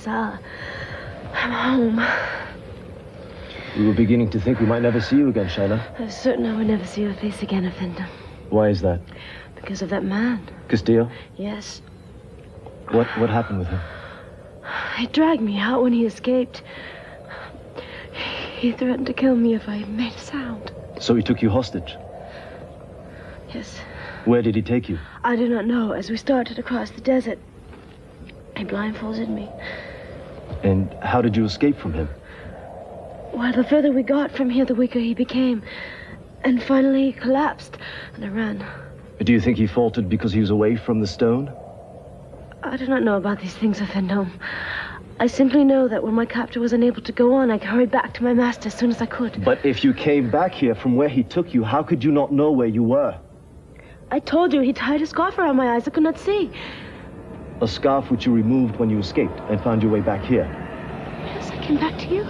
Faisal. I'm home. We were beginning to think we might never see you again, Shaila. I was certain I would never see your face again, Effendim. Why is that? Because of that man. Castillo? Yes. What what happened with him? He dragged me out when he escaped. He threatened to kill me if I made a sound. So he took you hostage. Yes. Where did he take you? I do not know. As we started across the desert, he blindfolded me. And how did you escape from him? Well, the further we got from here, the weaker he became. And finally he collapsed, and I ran. Do you think he faltered because he was away from the stone? I do not know about these things, Effendim. I simply know that when my captor was unable to go on, I hurried back to my master as soon as I could. But if you came back here from where he took you, how could you not know where you were? I told you he tied a scarf around my eyes. I could not see. A scarf which you removed when you escaped and found your way back here. Yes, I came back to you.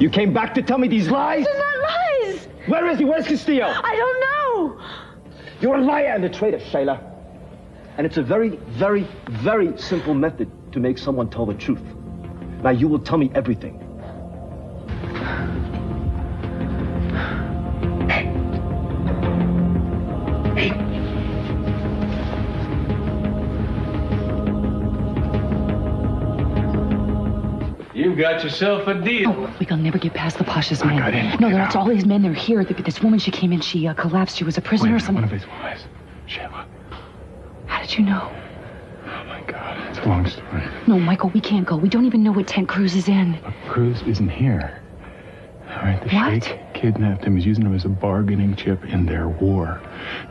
You came back to tell me these lies? They're not lies! Where is he? Where's Castillo? I don't know! You're a liar and a traitor, Shayla. And it's a very, very, very simple method to make someone tell the truth. Now you will tell me everything. You've got yourself a deal. Oh, we'll never get past the Pasha's I men. got in, no, get that's all his men. They're here. Th- This woman, she came in, she uh, collapsed. She was a prisoner Wait or something. one of his wives. Shayla. How did you know? Oh my God, it's a long story. No, Michael, we can't go. We don't even know what tent Cruz is in. Cruz isn't here. All right, the What? Sheikh kidnapped him. He's using him as a bargaining chip in their war.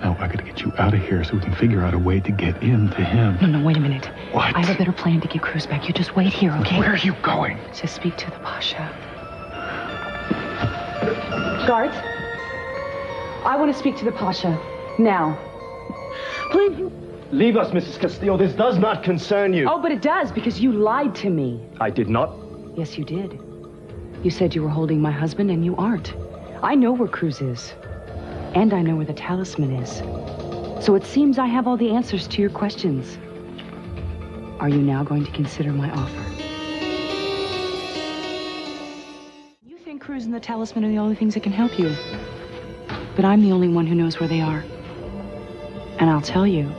Now I gotta get you out of here so we can figure out a way to get in to him. No, no, wait a minute. What? I have a better plan to get Cruz back. You just wait here, okay? Where are you going? To speak to the Pasha. Guards, I want to speak to the Pasha. Now. Please. Leave us, Mrs. Castillo. This does not concern you. Oh, but it does, because you lied to me. I did not. Yes, you did. You said you were holding my husband, and you aren't. I know where Cruz is. And I know where the talisman is. So it seems I have all the answers to your questions. Are you now going to consider my offer? You think Cruz and the talisman are the only things that can help you. But I'm the only one who knows where they are. And I'll tell you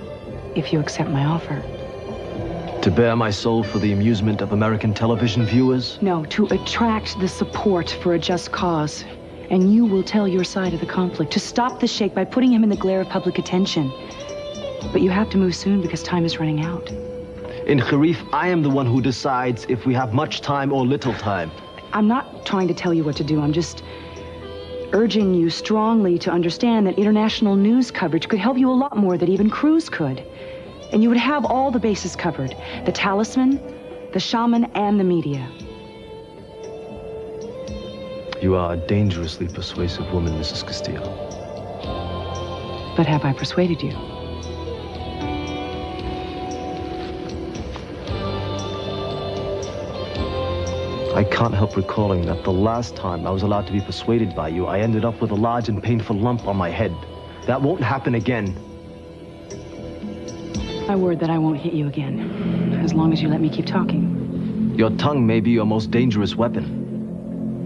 if you accept my offer. To bare my soul for the amusement of American television viewers? No, to attract the support for a just cause. And you will tell your side of the conflict. To stop the Sheikh by putting him in the glare of public attention. But you have to move soon because time is running out. In Kharif, I am the one who decides if we have much time or little time. I'm not trying to tell you what to do. I'm just urging you strongly to understand that international news coverage could help you a lot more than even Cruz could. And you would have all the bases covered. The talisman, the shaman, and the media. You are a dangerously persuasive woman, Mrs. Castillo. But have I persuaded you? I can't help recalling that the last time I was allowed to be persuaded by you, I ended up with a large and painful lump on my head. That won't happen again. My word that I won't hit you again. As long as you let me keep talking. Your tongue may be your most dangerous weapon.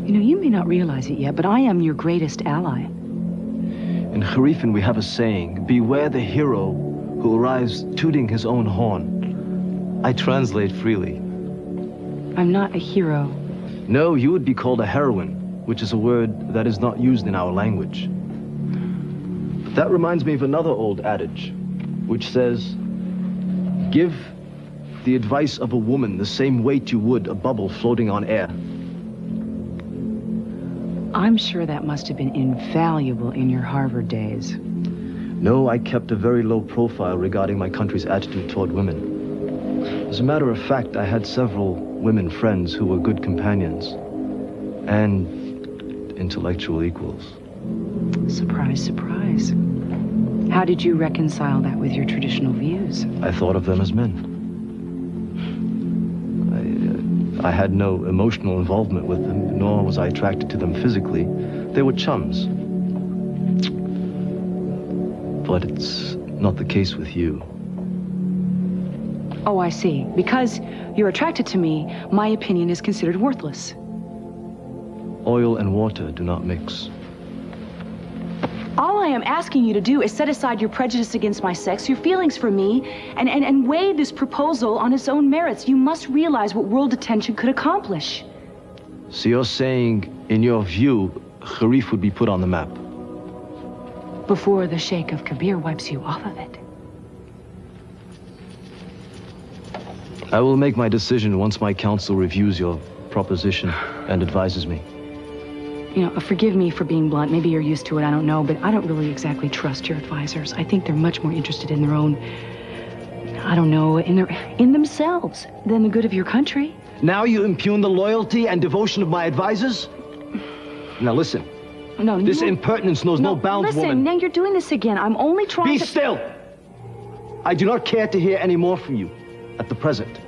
You know, you may not realize it yet, but I am your greatest ally. In Harifan, we have a saying Beware the hero who arrives tooting his own horn. I translate freely. I'm not a hero. No, you would be called a heroine, which is a word that is not used in our language. But that reminds me of another old adage, which says, Give the advice of a woman the same weight you would a bubble floating on air. I'm sure that must have been invaluable in your Harvard days. No, I kept a very low profile regarding my country's attitude toward women. As a matter of fact, I had several women friends who were good companions and intellectual equals. Surprise, surprise. How did you reconcile that with your traditional views? I thought of them as men. I, had no emotional involvement with them, nor was I attracted to them physically. They were chums. But it's not the case with you. Oh, I see. Because you're attracted to me, my opinion is considered worthless. Oil and water do not mix. I am asking you to do is set aside your prejudice against my sex, your feelings for me, and, and, and weigh this proposal on its own merits. You must realize what world attention could accomplish. So you're saying, in your view, Sharif would be put on the map? Before the Sheikh of Kabir wipes you off of it. I will make my decision once my council reviews your proposition and advises me. You know, forgive me for being blunt. Maybe you're used to it, I don't know, but I don't really exactly trust your advisors. I think they're much more interested in their own, I don't know, in their in themselves than the good of your country. Now you impugn the loyalty and devotion of my advisors? Now listen. No, This impertinence knows no, bounds, listen, woman. now you're doing this again. I'm only trying Be to... Be still! I do not care to hear any more from you at the present.